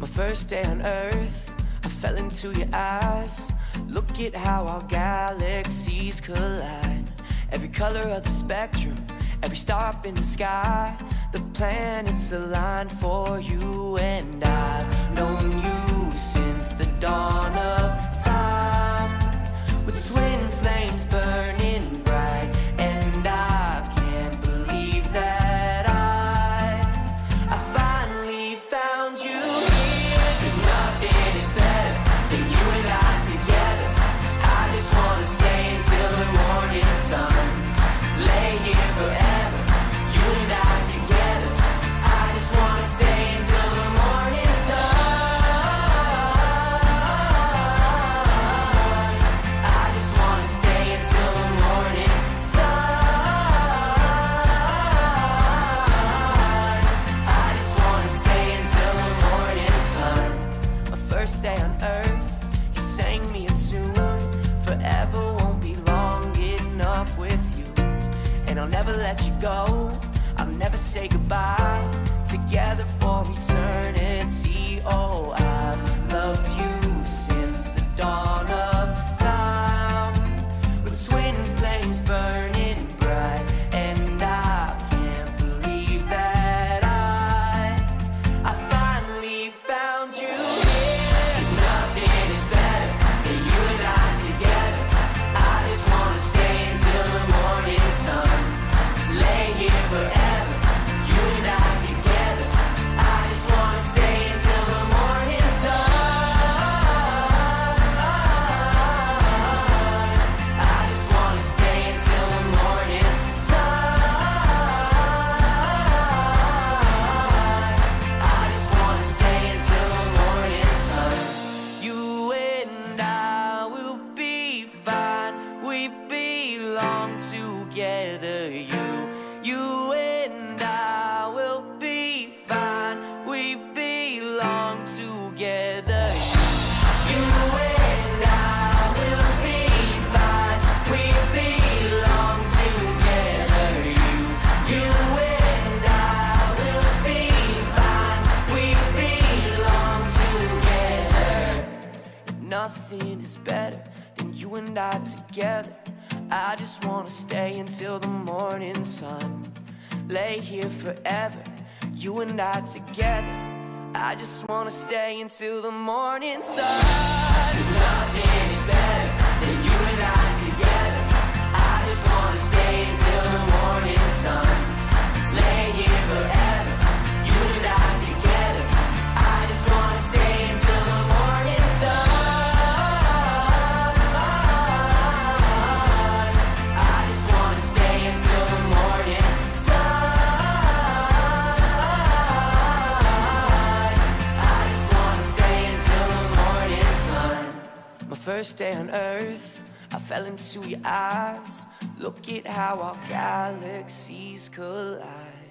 My first day on earth, I fell into your eyes. Look at how our galaxies collide. Every color of the spectrum, every star up in the sky. The planets aligned for you, and I've known you since the dawn of time. With And I'll never let you go. I'll never say goodbye. Together for eternity. Oh, I've loved you since the dawn of time. With twin flames burning you and I will be fine. We belong together. You and I will be fine. We belong together. You, you and I will be fine. We belong together. Nothing is better than you and I together. I just wanna stay until the morning sun. Lay here forever, you and I together. I just wanna stay until the morning sun. 'Cause nothing is better first day on earth, I fell into your eyes. Look at how our galaxies collide.